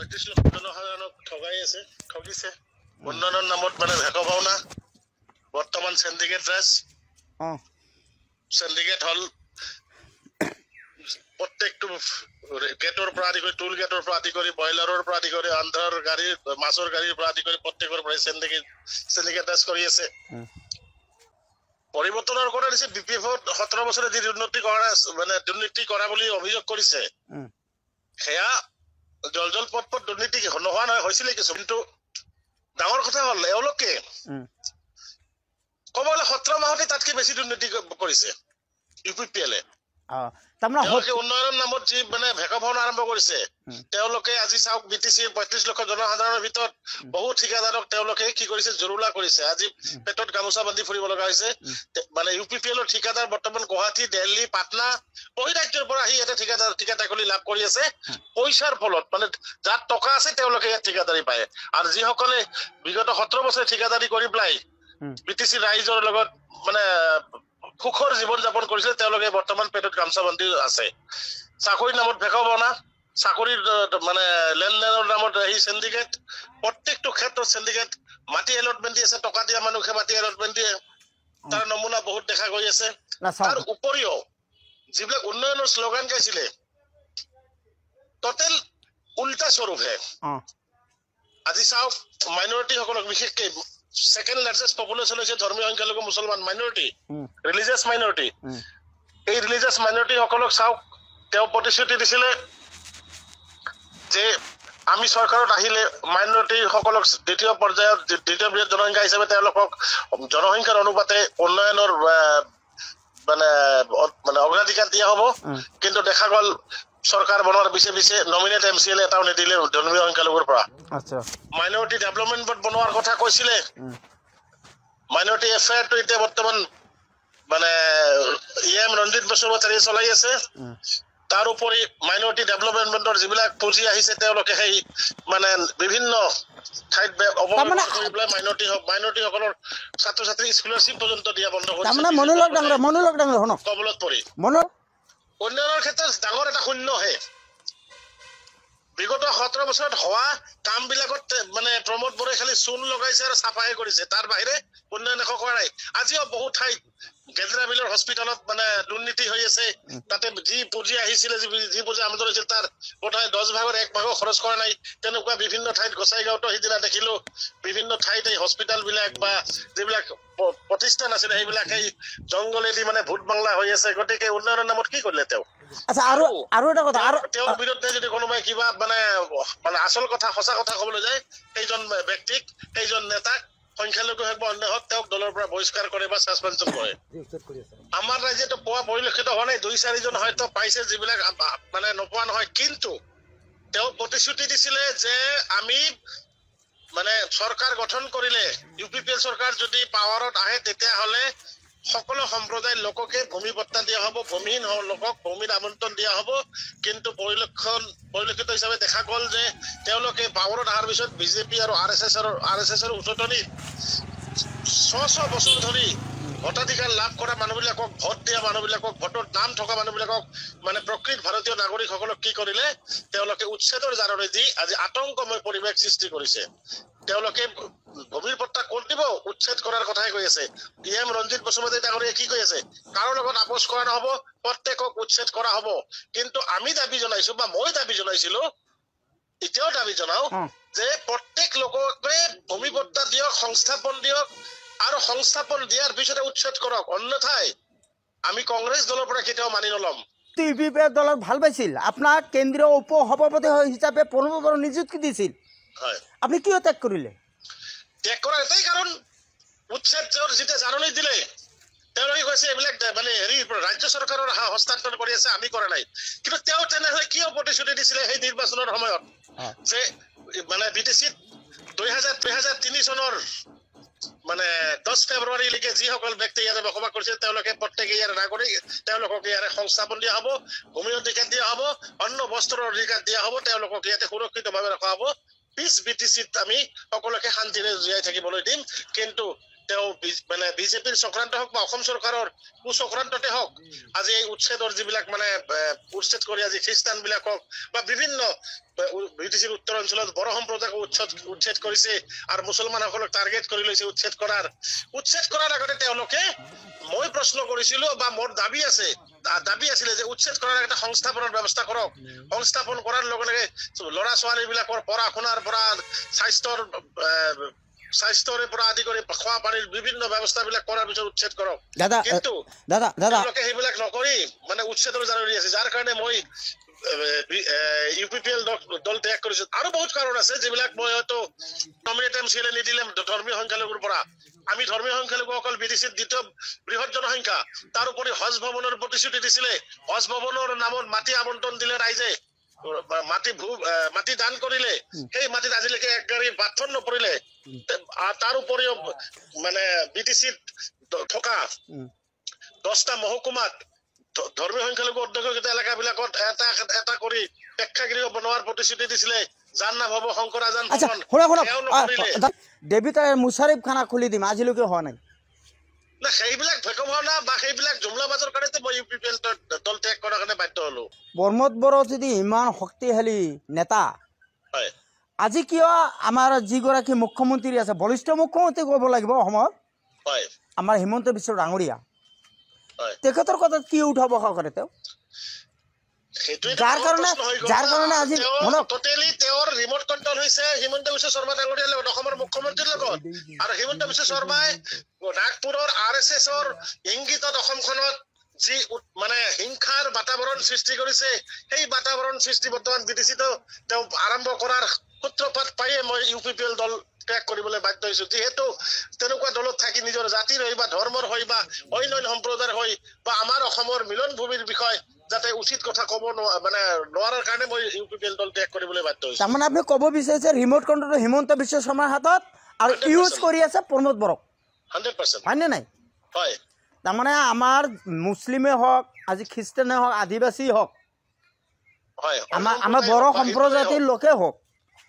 পঁয়ত্ৰিশ লক্ষ জনসাধাৰণক ঠগাই আছে ঠগিছে। উন্নয়নৰ নামত মানে ভেক ভাওনা। বৰ্তমান চেণ্ডিকেট ৰাজ। অঁ। চেণ্ডিকেট হল প্ৰত্যেকটো গেটৰ পৰা আদি কৰি টোল গেটৰ পৰা আদি কৰি বইলাৰৰ পৰা আদি কৰি আন্ধাৰ গাড়ী মাছৰ গাড়ীৰ পৰা আদি কৰি প্ৰত্যেকৰ পৰাই চেণ্ডিকেট চেণ্ডিকেট ৰাজ কৰি আছে। পৰিৱৰ্তনৰ কৰা দিছে বি পি এফত সোতৰ বছৰে যি দুৰ্নীতি কৰা মানে দুৰ্নীতি কৰা বুলি অভিযোগ কৰিছে। সেয়া জল জল পট পট দুৰ্নীতি নোহোৱা নহয় হৈছিলে কিছু কিন্তু ডাঙৰ কথা হ'ল এওঁলোকে। ক'ব গ'লে সোতৰ মাহতে তাতকে বেছি দুৰ্নীতি কৰিছে ইউ পি পি এলে তেওঁলোকে উন্নয়নৰ নামত যি মানে ভেকা আৰম্ভ কৰিছে। তেওঁলোকে আজি চাওক বি টি চি পঁয়ত্ৰিশ লক্ষ জনসাধাৰণৰ ভিতৰত। বহু ঠিকাদাৰক তেওঁলোকে কি কৰিছে জুৰুলা কৰিছে আজি। পেটত গামোচা বান্ধি ফুৰিব লগা হৈছে মানে ইউ পি পি এলৰ ঠিকাদাৰ বৰ্তমান গুৱাহাটী দিল্লী পাটনা বহি ৰাজ্যৰ পৰা আহি ইয়াতে ঠিকাদাৰ ঠিকাদাৰকলি লাভ কৰি আছে। পইচাৰ ফলত মানে যাৰ টকা আছে তেওঁলোকে ইয়াত ঠিকাদাৰী পায় আৰু যিসকলে বিগত সোতৰ বছৰে ঠিকাদাৰী কৰি পেলাই। বি টি চি ৰাইজৰ লগত মানে সুখৰ জীৱন যাপন কৰিছিলে তেওঁলোকে বৰ্তমান পেটত গামোচা বান্ধি আছে। চাকৰিৰ নামত ভেকা বনা চাকৰিৰ মানে লেনদেনৰ নামত এই চেণ্ডিকেট প্ৰত্যেকটো ক্ষেত্ৰত চেণ্ডিকেট মাটি এলটমেণ্ট দি আছে টকা দিয়া মানুহে মাটি এলটমেণ্ট দিয়ে তাৰ নমুনা বহুত দেখা গৈ আছে। তাৰ উপৰিও যিবিলাক উন্নয়নৰ শ্লোগান গাইছিলে টটেল উল্টা স্বৰূপহে আজি চাওক মাইনৰিটিসকলক বিশেষকে ছেকেণ্ড লাৰ্জেষ্ট পপুলেশ্যন হৈছে ধৰ্মীয় সংখ্যালঘু মুছলমান মাইনৰিটি উম, ৰিলিজিয়াছ মাইনৰিটি এই ৰিলিজিয়াছ মাইনৰিটিসকলক চাওক তেওঁ প্ৰতিশ্ৰুতি দিছিলে যে আমি চৰকাৰত আহিলে মাইনৰিটিসকলক দ্বিতীয় পৰ্যায়ত দ্বি- দ্বিতীয় বৃহৎ জনসংখ্যা হিচাপে তেওঁলোকক জনসংখ্যাৰ অনুপাতে উন্নয়নৰ মানে মানে অগ্ৰাধিকাৰ দিয়া হ'ব। উম, কিন্তু দেখা গ'ল চৰকাৰ বনোৱাৰ পিছে পিছে নমিনেট এম চি এল এটাও নিদিলে ধৰ্মীয় সংখ্যালঘুৰ পৰা। মাইনৰিটি ডেভেলপমেণ্ট বোৰ্ড বনোৱাৰ কথা কৈছিলে। মাইনৰিটি এফআইআৰটো এতিয়া বৰ্তমান মানে ই এম ৰঞ্জিত বসুমতাৰীয়ে চলাই আছে। তাৰ উপৰি মাইনৰিটি ডেভেলপমেণ্টৰ যিবিলাক পুঁজি আহিছে তেওঁলোকে সেই মানে বিভিন্ন ঠাইত তাৰমানে- কৰি পেলাই মাইনৰিটি মাইনৰিটি সকলৰ ছাত্ৰ ছাত্ৰীক স্কলাৰশ্বিপ পৰ্যন্ত দিয়া বন্ধ তাৰমানে মনোলগ ডাঙৰ মনোলগ ডাঙৰ শুনক। কবলত পৰি। মনো উন্নয়নৰ ক্ষেত্ৰত ডাঙৰ এটা শূন্যহে বিগত সোতৰ বছৰত হোৱা কাম বিলাকত মানে প্ৰমোদ বৰে খালি চূণ লগাইছে আৰু চাফাই কৰিছে। তাৰ বাহিৰে উন্নয়ন একো কৰা নাই। আজিও বহু ঠাইত গেজৰা বিলৰ হস্পিটেলত মানে দুৰ্নীতি হৈ আছে। তাতে যি পুঁজি আহিছিলে যি- যি পুঁজি আমদানি হৈছিল তাৰ বোধহয় দহ ভাগৰ এক ভাগো খৰচ কৰা নাই। তেনেকুৱা বিভিন্ন ঠাইত গোচাইগাঁৱতো সিদিনা দেখিলো বিভিন্ন ঠাইত এই হস্পিটেল বিলাক বা যিবিলাক প্ৰতিষ্ঠান আছিলে সেইবিলাক সেই জংগলেদি মানে ভূত বাংলা হৈ আছে। গতিকে উন্নয়নৰ নামত কি কৰিলে তেওঁ? আচ্ছা আৰু আৰু এটা কথা আৰু তেওঁৰ- তেওঁৰ বিৰুদ্ধে যদি কোনোবাই কিবা মানে মানে আচল কথা সঁচা কথা কবলৈ যায় সেইজন ব্যক্তিক সেইজন নেতাক সংখ্যালঘু হওক বা অন্য হওক তেওঁক দলৰ পৰা বহিষ্কাৰ কৰে বা ছাছপেনশ্যন কৰে। আমাৰ ৰাজ্যতো পোৱা পৰিলক্ষিত হোৱা নাই। দুই চাৰিজন হয়তো পাইছে যিবিলাক মানে নোপোৱা নহয়। কিন্তু তেওঁ প্ৰতিশ্ৰুতি দিছিলে যে আমি মানে চৰকাৰ গঠন কৰিলে ইউ পি পি এল চৰকাৰ যদি পাৱাৰত আহে তেতিয়াহ'লে সকলো সম্প্ৰদায়ৰ লোককে ভূমি পট্টা দিয়া হ'ব ভূমিহীন লোকক ভূমিৰ আমন্ত্ৰণ দিয়া হ'ব। কিন্তু পৰিলক্ষণ পৰিলক্ষিত হিচাপে দেখা গ'ল যে তেওঁলোকে পাৱাৰত অহাৰ পিছত বিজেপি আৰু আৰ এছ এছৰ আৰ এছ এছৰ উচতনি ছ ছ বছৰ ধৰি ভোটাধিকাৰ লাভ কৰা মানুহবিলাকক ভোট দিয়া মানুহবিলাকক ভোটৰ নাম থকা মানুহবিলাকক মানে প্ৰকৃত ভাৰতীয় নাগৰিকসকলক কি কৰিলে? তেওঁলোকে উচ্ছেদৰ জাননী দি আজি আতংকময় পৰিৱেশ সৃষ্টি কৰিছে। তেওঁলোকে ভূমিৰ পট্টা ক'ত দিব উচ্ছেদ কৰাৰ কথাই কৈ আছে। পি এম ৰঞ্জিত ডাঙৰীয়াই কি কৈ আছে? কাৰো লগত আপোচ কৰা নহব প্ৰত্যেকক উচ্ছেদ কৰা হ'ব। কিন্তু আমি দাবী জনাইছো বা মই দাবী জনাইছিলো এতিয়াও দাবী জনাও যে প্ৰত্যেক লোককে ভূমি পট্টা দিয়ক সংস্থাপন দিয়ক আৰু সংস্থাপন দিয়াৰ পিছতে উচ্ছেদ কৰক। অন্যথাই আমি কংগ্ৰেছ দলৰ পৰা কেতিয়াও মানি নলম। দলত ভাল পাইছিল। আপোনাক কেন্দ্ৰীয় উপ সভাপতি হিচাপে প্ৰণৱ বৰা নিযুক্তি দিছিল। আপুনি কিয় ত্যাগ কৰিলে? ত্যাগ কৰাৰ এটাই কাৰণ উচ্ছেদ তেওঁৰ যেতিয়া জাননী দিলে তেওঁলোকে কৈছে এইবিলাক মানে হেৰি ৰাজ্য চৰকাৰৰ হস্তান্তৰ কৰি আছে আমি কৰা নাই। কিন্তু তেওঁ তেনেহলে কিয় প্ৰতিশ্ৰুতি দিছিলে সেই নিৰ্বাচনৰ সময়ত? যে মানে বি টি চিত দুই হাজাৰ দুই হাজাৰ তিনি চনৰ মানে দহ ফেব্ৰুৱাৰীলৈকে যিসকল ব্যক্তি ইয়াতে বসবাস কৰিছিল তেওঁলোকে প্ৰত্যেকে ইয়াৰ নাগৰিক তেওঁলোকক ইয়াৰে সংস্থাপন দিয়া হ'ব ভূমি অধিকাৰ দিয়া হ'ব অন্ন বস্ত্ৰৰ অধিকাৰ দিয়া হ'ব তেওঁলোকক ইয়াতে সুৰক্ষিতভাৱে ৰখা হ'ব। পিছ বি টি চিত আমি সকলোকে শান্তিৰে জীয়াই থাকিবলৈ দিম। কিন্তু তেওঁ মানে বিজেপিৰ চক্ৰান্ত হওক বা অসম চৰকাৰৰ কুচক্ৰান্ততে হওক আজি এই উচ্ছেদৰ যিবিলাক মানে উচ্ছেদ কৰি আজি খ্ৰীষ্টান বিলাক হওক বা বিভিন্ন ব্ৰিটিছৰ উত্তৰ অঞ্চলত বড়ো সম্প্ৰদায়ক উচ্ছেদ উচ্ছেদ কৰিছে আৰু মুছলমানসকলক টাৰ্গেট কৰি লৈছে উচ্ছেদ কৰাৰ। উচ্ছেদ কৰাৰ আগতে তেওঁলোকে মই প্ৰশ্ন কৰিছিলো বা মোৰ দাবী আছে দাবী আছিলে যে উচ্ছেদ কৰাৰ এটা সংস্থাপনৰ ব্যৱস্থা কৰক। সংস্থাপন কৰাৰ লগে লগে ল'ৰা ছোৱালী বিলাকৰ পঢ়া শুনাৰ পৰা স্বাস্থ্যৰ স্বাস্থ্যৰে পৰা আদি কৰি খোৱা পানীৰ বিভিন্ন ব্যৱস্থা বিলাক কৰাৰ পিছত উচ্ছেদ কৰক। কিন্তু দাদা তেওঁলোকে সেইবিলাক নকৰি মানে উচ্ছেদৰ জাননী আছে। যাৰ কাৰণে মই ইউ পি পি এল দল ত্যাগ কৰিছো। আৰু বহুত কাৰণ আছে যিবিলাক মই হয়তো নমিনেট ছিলে নিদিলে ধৰ্মীয় সংখ্যালঘুৰ পৰা। আমি ধৰ্মীয় সংখ্যালঘু অকল বিদেশীৰ দ্বিতীয় বৃহৎ জনসংখ্যা। তাৰোপৰি হজ ভৱনৰ প্ৰতিশ্ৰুতি দিছিলে। হজ ভৱনৰ নামত মাটি আবণ্টন দিলে ৰাইজে। মাটি ভূ মাটি দান কৰিলে সেই মাটিত আজিলৈকে এক গাড়ী পাথৰ নপৰিলে তাৰ উপৰিও মানে বি টি চিত থকা। দহটা মহকুমাত ধৰ্মীয় সংখ্যালঘু অধ্যক্ষিত এলেকাবিলাকত এটা এটা কৰি প্ৰেক্ষাগৃহ বনোৱাৰ প্ৰতিশ্ৰুতি দিছিলে। যাৰ নাম হ'ব শংকৰ আজান আচ্ছা ভৱন শুনক। শুনক সেয়াও আ, নকৰিলে দা- দেৱীতাই মুছাৰিফ খানা খুলি দিম আজিলৈকে হোৱা নাই। সেইবিলাক ভেক ভাওনা বা সেইবিলাক জুমলাবাজৰ কাৰণেতো মই ইউ পি পি এল দল ত্যাগ কৰাৰ কাৰণে বাধ্য হলো। প্ৰমোদ বড়ো যদি ইমান শক্তিশালী নেতা হয়। আজি কিয় আমাৰ যিগৰাকী মুখ্যমন্ত্ৰী আছে বলিষ্ঠ মুখ্যমন্ত্ৰী ক'ব লাগিব অসমত? হয়। আমাৰ হিমন্ত বিশ্ব ডাঙৰীয়া। তেখেতৰ কথাত কি উঠাব কৰে তেওঁ? যাৰ কাৰণে- যাৰ কাৰণে আজি- শুনক। টোটেলি তেওঁৰ ৰিমট কণ্ট্ৰল হৈছে হিমন্ত বিশ্ব শৰ্মা ডাঙৰীয়াৰ লগত অসমৰ মুখ্যমন্ত্ৰীৰ লগত। আৰু হিমন্ত বিশ্ব শৰ্মাই নাগপুৰৰ আৰ এছ এছৰ ইংগিতত অসমখনত যি মানে হিংসাৰ বাতাবৰণ সৃষ্টি কৰিছে সেই বাতাবৰণ সৃষ্টি বৰ্তমান বিদেশীতো তেওঁ আৰম্ভ কৰাৰ সূত্ৰপাত পায়ে মই ইউ পি পি এল দল ত্যাগ কৰিবলৈ বাধ্য হৈছো। যিহেতু তেনেকুৱা দলত থাকি নিজৰ জাতিৰ হৈ বা ধৰ্মৰ হৈ বা অন্য সম্প্ৰদায়ৰ হৈ বা আমাৰ অসমৰ মিলন ভূমিৰ বিষয় যাতে উচিত কথা ক'ব মানে নোৱাৰাৰ কাৰণে মই ইউ পি পি এল দল ত্যাগ কৰিবলৈ বাধ্য হৈছো। তাৰমানে আপুনি ক'ব বিচাৰিছে ৰিমট কণ্ট্ৰলটো হিমন্ত বিশ্ব শৰ্মাৰ হাতত আৰু ইউজ কৰি আছে প্ৰমোদ বড়োক। Hundred percent. হয়নে নাই? হয়। তাৰমানে আমাৰ মুছলিমেই হওক আজি খ্ৰীষ্টানেই হওক আদিবাসী হওক হয় আমাৰ আমাৰ বড়ো সম্প্ৰজাতিৰ লোকেই হওক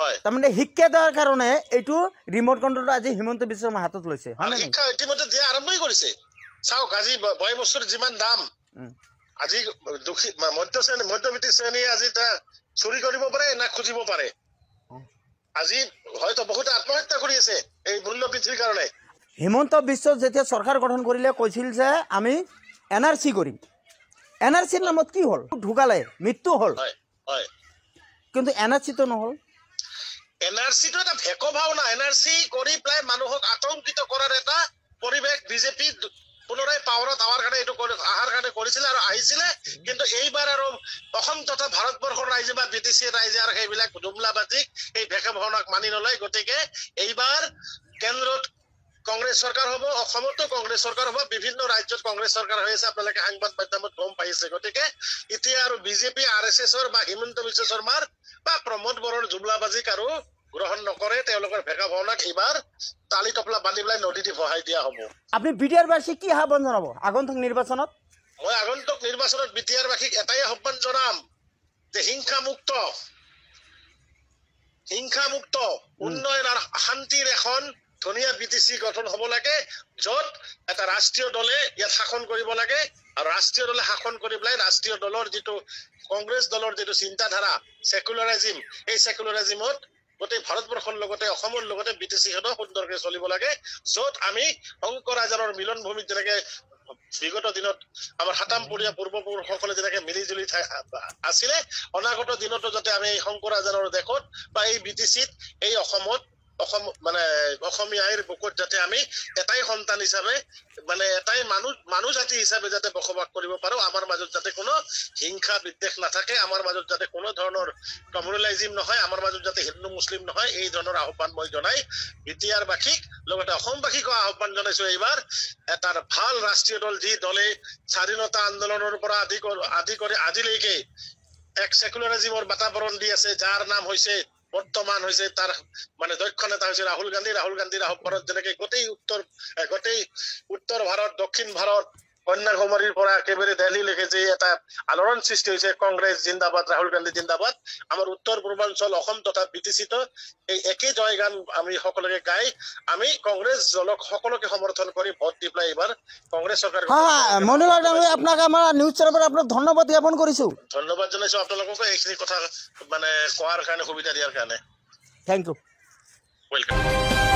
হয়। তাৰমানে শিক্ষা দিয়াৰ কাৰণে এইটো ৰিমট কণ্ট্ৰলটো আজি হিমন্ত বিশ্ব শৰ্মাৰ হাতত লৈছে। নাই? শিক্ষা ইতিমধ্যে দিয়া আৰম্ভই কৰিছে। চাওক আজি বয় বস্তুৰ যিমান দাম। আজি দুখী মধ্য শ্ৰেণী মধ্যবিত্ত শ্ৰেণীয়ে আজি তাৰ চুৰি কৰিব পাৰে না খুজিব পাৰে। আজি হয়তো বহুতে আত্মহত্যা কৰি আছে এই মূল্য বৃদ্ধিৰ কাৰণে। হিমন্ত বিশ্ব যেতিয়া চৰকাৰ গঠন কৰিলে কৈছিল যে আমি এন আৰ চি কৰিম। এন আৰ চিৰ নামত কি হ'ল? ঢুকালে মৃত্যু হ'ল। কিন্তু এন আৰ চিটো নহ'ল। এন আৰ চিটো এটা ভেক ভাওনা। এন আৰ চি কৰি পেলাই মানুহক আতংকিত কৰাৰ এটা পৰিৱেশ বিজেপি পুনৰাই পাৱাৰত অহাৰ কাৰণে এইটো অহাৰ কাৰণে কৰিছিলে আৰু আহিছিলে। কিন্তু এইবাৰ আৰু অসম তথা ভাৰতবৰ্ষৰ ৰাইজে বা বিটিচিৰ ৰাইজে আৰু সেইবিলাক জুমলাবাজিক এই ভেকে ভাওনাক মানি নলয়। গতিকে এইবাৰ কেন্দ্ৰত কংগ্ৰেছ চৰকাৰ হ'ব অসমতো কংগ্ৰেছ চৰকাৰ হ'ব বিভিন্ন ৰাজ্যত কংগ্ৰেছ চৰকাৰ হৈ আছে। আপোনালোকে সংবাদ মাধ্যমত গম পাইছে। গতিকে এতিয়া আৰু বিজেপি আৰ এছ এছৰ বা হিমন্ত বিশ্ব শৰ্মাৰ বা প্ৰমোদ বড়োৰ জুমলাবাজিক আৰু গ্ৰহণ নকৰে তেওঁলোকৰ ভেকা ভাওনাক এইবাৰ তালি টপলা বান্ধি পেলাই নদীত বহাই দিয়া হ'ব। আপুনি বি টি আৰবাসীক কি আহ্বান জনাব আগন্তুক নিৰ্বাচনত? মই আগন্তুক নিৰ্বাচনত বি টি আৰবাসীক এটাই আহ্বান জনাম যে হিংসামুক্ত হিংসামুক্ত উন্নয়ন আৰু শান্তিৰ এখন ধুনীয়া বি টি চি গঠন হ'ব লাগে য'ত এটা ৰাষ্ট্ৰীয় দলে ইয়াত শাসন কৰিব লাগে আৰু ৰাষ্ট্ৰীয় দলে শাসন কৰি পেলাই ৰাষ্ট্ৰীয় দলৰ যিটো কংগ্ৰেছ দলৰ যিটো চিন্তাধাৰা ছেকুলাৰিজিম এই ছেকুলাৰিজিমত গোটেই ভাৰতবৰ্ষৰ লগতে অসমৰ লগতে বি টি চিখনো সুন্দৰকে চলিব লাগে য'ত আমি শংকৰ আজাৰৰ মিলন ভূমিত যেনেকে বিগত দিনত আমাৰ সাতামপুৰীয়া পূৰ্বপুৰুষসকলে যেনেকে মিলি জুলি আছিলে অনাগত দিনতো যাতে আমি এই শংকৰ আজাৰৰ দেশত বা এই বি টি চিত এই অসমত অসম মানে অসমীয়াৰ বুকুত যাতে আমি এটাই সন্তান হিচাপে মানে এটাই মানুহ মানুহ জাতি হিচাপে যাতে বসবাস কৰিব পাৰো আমাৰ মাজত যাতে কোনো হিংসা বিদ্বেষ নাথাকে আমাৰ মাজত যাতে কোনো ধৰণৰ কমিউনেলাইজিম নহয় আমাৰ মাজত যাতে হিন্দু মুছলিম নহয় এই ধৰণৰ আহ্বান মই জনাই বি টি আৰবাসীক লগতে অসমবাসীকো আহ্বান জনাইছো এইবাৰ এটা ভাল ৰাষ্ট্ৰীয় দল যি দলে স্বাধীনতা আন্দোলনৰ পৰা আদি আদি কৰি আজিলৈকে এক ছেকুলাৰিজিমৰ বাতাবৰণ দি আছে যাৰ নাম হৈছে বৰ্তমান হৈছে তাৰ মানে দক্ষ নেতা হৈছে ৰাহুল গান্ধী। ৰাহুল গান্ধীৰ আহ্বানত যেনেকে গোটেই উত্তৰ গোটেই উত্তৰ ভাৰত দক্ষিণ ভাৰত কন্যাকুমাৰীৰ পৰা একেবাৰে দিল্লীলৈকে যে এটা আলোড়ন সৃষ্টি হৈছে কংগ্ৰেছ জিন্দাবাদ ৰাহুল গান্ধী জিন্দাবাদ আমাৰ উত্তৰ পূৰ্বাঞ্চল অসম তথা বিটিচিত এই একেই জয় গান আমি সকলোকে গাই। আমি কংগ্ৰেছ দলক সকলোকে সমৰ্থন কৰি ভোট দি পেলাই এইবাৰ কংগ্ৰেছ চৰকাৰ হয় হয় মনিলাল ডাঙৰীয়া আপোনাক আমাৰ নিউজ চেনেলৰ পৰা আপোনাক ধন্যবাদ জ্ঞাপন কৰিছোঁ। ধন্যবাদ জনাইছো আপোনালোককো এইখিনি কথা মানে কোৱাৰ কাৰণে সুবিধা দিয়াৰ কাৰণে। Thank U welcome